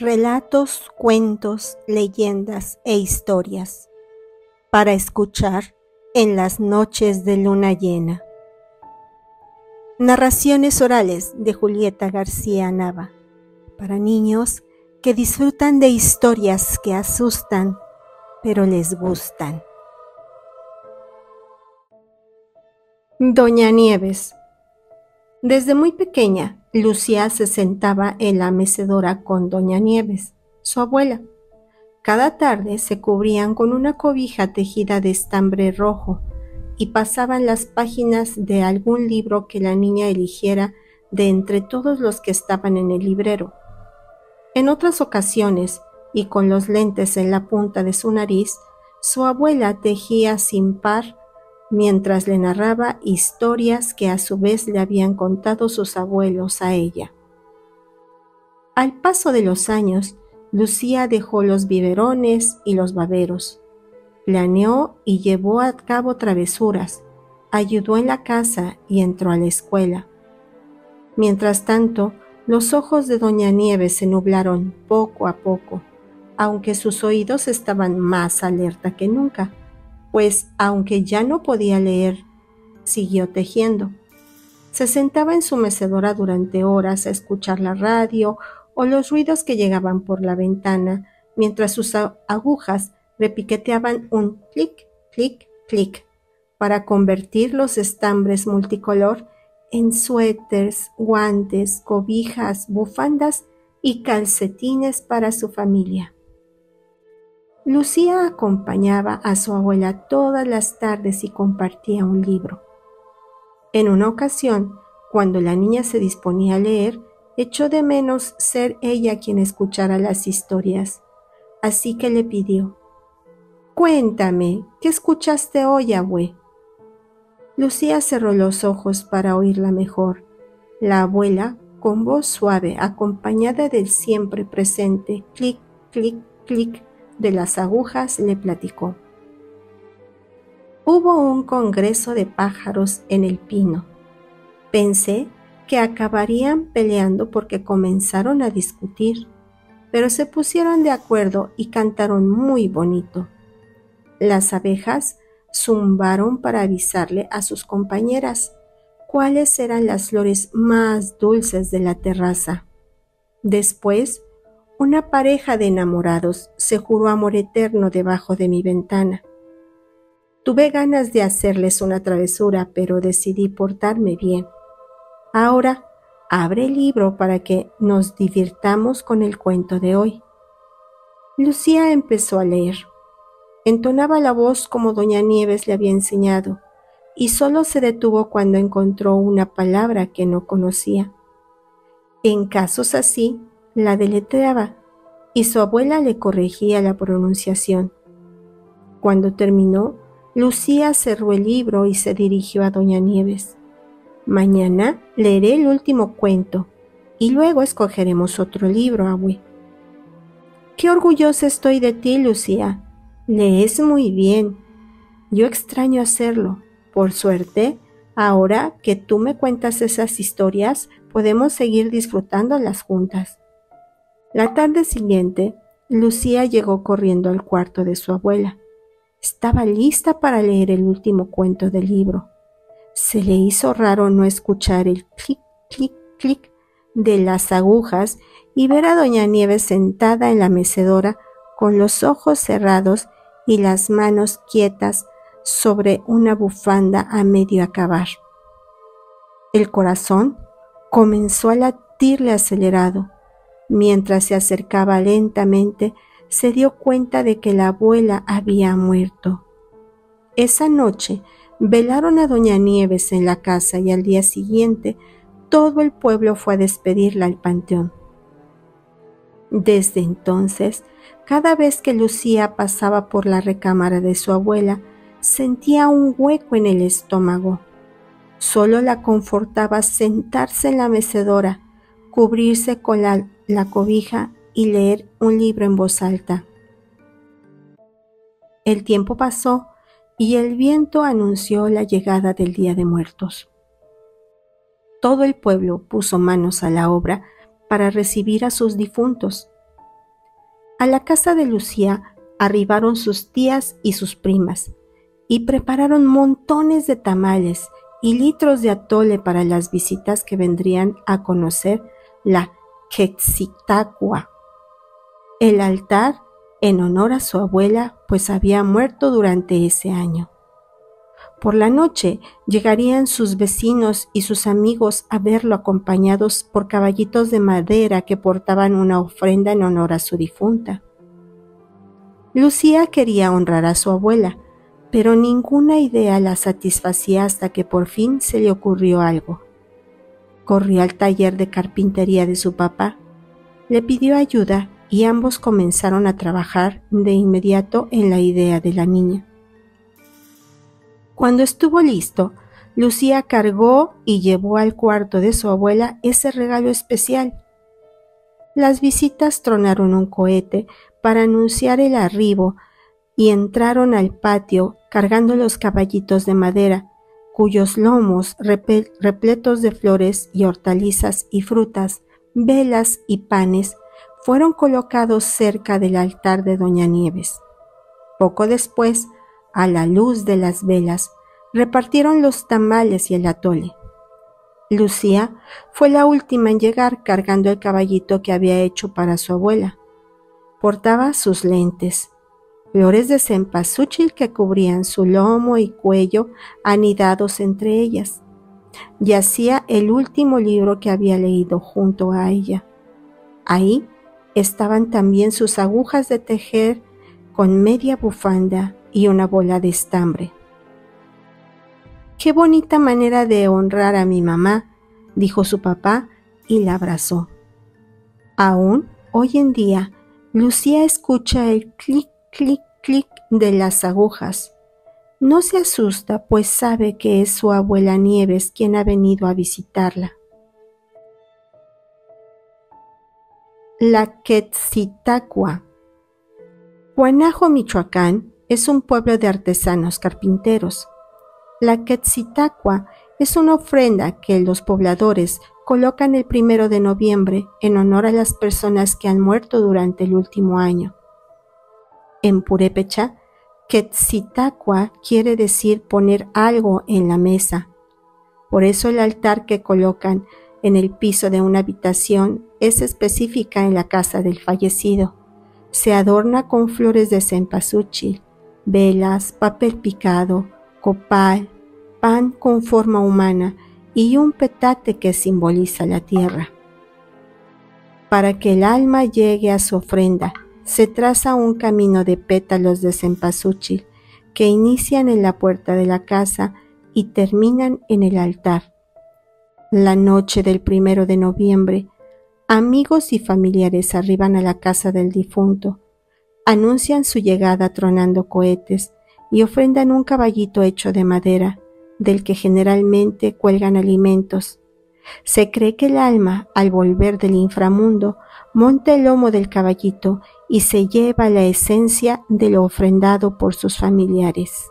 Relatos, cuentos, leyendas e historias para escuchar en las noches de luna llena. Narraciones orales de Julieta García Nava para niños que disfrutan de historias que asustan pero les gustan. Doña Nieves Desde muy pequeña Lucía se sentaba en la mecedora con Doña Nieves, su abuela. Cada tarde se cubrían con una cobija tejida de estambre rojo y pasaban las páginas de algún libro que la niña eligiera de entre todos los que estaban en el librero. En otras ocasiones, y con los lentes en la punta de su nariz, su abuela tejía sin par mientras le narraba historias que a su vez le habían contado sus abuelos a ella. Al paso de los años, Lucía dejó los biberones y los baberos, planeó y llevó a cabo travesuras, ayudó en la casa y entró a la escuela. Mientras tanto, los ojos de Doña Nieves se nublaron poco a poco, aunque sus oídos estaban más alerta que nunca pues aunque ya no podía leer, siguió tejiendo. Se sentaba en su mecedora durante horas a escuchar la radio o los ruidos que llegaban por la ventana, mientras sus agujas repiqueteaban un clic, clic, clic, para convertir los estambres multicolor en suéteres, guantes, cobijas, bufandas y calcetines para su familia. Lucía acompañaba a su abuela todas las tardes y compartía un libro. En una ocasión, cuando la niña se disponía a leer, echó de menos ser ella quien escuchara las historias, así que le pidió, Cuéntame, ¿qué escuchaste hoy, abue? Lucía cerró los ojos para oírla mejor. La abuela, con voz suave, acompañada del siempre presente clic, clic, clic, de las agujas le platicó. Hubo un congreso de pájaros en el pino. Pensé que acabarían peleando porque comenzaron a discutir, pero se pusieron de acuerdo y cantaron muy bonito. Las abejas zumbaron para avisarle a sus compañeras cuáles eran las flores más dulces de la terraza. Después una pareja de enamorados se juró amor eterno debajo de mi ventana. Tuve ganas de hacerles una travesura, pero decidí portarme bien. Ahora, abre el libro para que nos divirtamos con el cuento de hoy. Lucía empezó a leer. Entonaba la voz como doña Nieves le había enseñado, y solo se detuvo cuando encontró una palabra que no conocía. En casos así, la deletreaba y su abuela le corregía la pronunciación. Cuando terminó, Lucía cerró el libro y se dirigió a Doña Nieves. Mañana leeré el último cuento y luego escogeremos otro libro, abue. Qué orgullosa estoy de ti, Lucía. Lees muy bien. Yo extraño hacerlo. Por suerte, ahora que tú me cuentas esas historias, podemos seguir disfrutándolas juntas. La tarde siguiente, Lucía llegó corriendo al cuarto de su abuela. Estaba lista para leer el último cuento del libro. Se le hizo raro no escuchar el clic, clic, clic de las agujas y ver a Doña Nieves sentada en la mecedora con los ojos cerrados y las manos quietas sobre una bufanda a medio acabar. El corazón comenzó a latirle acelerado Mientras se acercaba lentamente, se dio cuenta de que la abuela había muerto. Esa noche velaron a Doña Nieves en la casa y al día siguiente todo el pueblo fue a despedirla al panteón. Desde entonces, cada vez que Lucía pasaba por la recámara de su abuela, sentía un hueco en el estómago. Solo la confortaba sentarse en la mecedora, cubrirse con la la cobija y leer un libro en voz alta. El tiempo pasó y el viento anunció la llegada del Día de Muertos. Todo el pueblo puso manos a la obra para recibir a sus difuntos. A la casa de Lucía arribaron sus tías y sus primas y prepararon montones de tamales y litros de atole para las visitas que vendrían a conocer la Quetzitacua, el altar en honor a su abuela, pues había muerto durante ese año. Por la noche llegarían sus vecinos y sus amigos a verlo acompañados por caballitos de madera que portaban una ofrenda en honor a su difunta. Lucía quería honrar a su abuela, pero ninguna idea la satisfacía hasta que por fin se le ocurrió algo. Corrió al taller de carpintería de su papá, le pidió ayuda y ambos comenzaron a trabajar de inmediato en la idea de la niña. Cuando estuvo listo, Lucía cargó y llevó al cuarto de su abuela ese regalo especial. Las visitas tronaron un cohete para anunciar el arribo y entraron al patio cargando los caballitos de madera, cuyos lomos repletos de flores y hortalizas y frutas, velas y panes fueron colocados cerca del altar de Doña Nieves. Poco después, a la luz de las velas, repartieron los tamales y el atole. Lucía fue la última en llegar cargando el caballito que había hecho para su abuela. Portaba sus lentes, flores de cempasúchil que cubrían su lomo y cuello anidados entre ellas. Yacía el último libro que había leído junto a ella. Ahí estaban también sus agujas de tejer con media bufanda y una bola de estambre. Qué bonita manera de honrar a mi mamá, dijo su papá y la abrazó. Aún hoy en día, Lucía escucha el clic, clic, clic de las agujas. No se asusta, pues sabe que es su abuela Nieves quien ha venido a visitarla. La Quetzitacua. Guanajo, Michoacán, es un pueblo de artesanos carpinteros. La Quetzitacua es una ofrenda que los pobladores colocan el primero de noviembre en honor a las personas que han muerto durante el último año. En purépecha, Quetzitacua quiere decir poner algo en la mesa. Por eso el altar que colocan en el piso de una habitación es específica en la casa del fallecido. Se adorna con flores de cempasúchil, velas, papel picado, copal, pan con forma humana y un petate que simboliza la tierra. Para que el alma llegue a su ofrenda, se traza un camino de pétalos de cempasúchil que inician en la puerta de la casa y terminan en el altar. La noche del primero de noviembre, amigos y familiares arriban a la casa del difunto, anuncian su llegada tronando cohetes y ofrendan un caballito hecho de madera, del que generalmente cuelgan alimentos. Se cree que el alma, al volver del inframundo, monta el lomo del caballito y se lleva la esencia de lo ofrendado por sus familiares.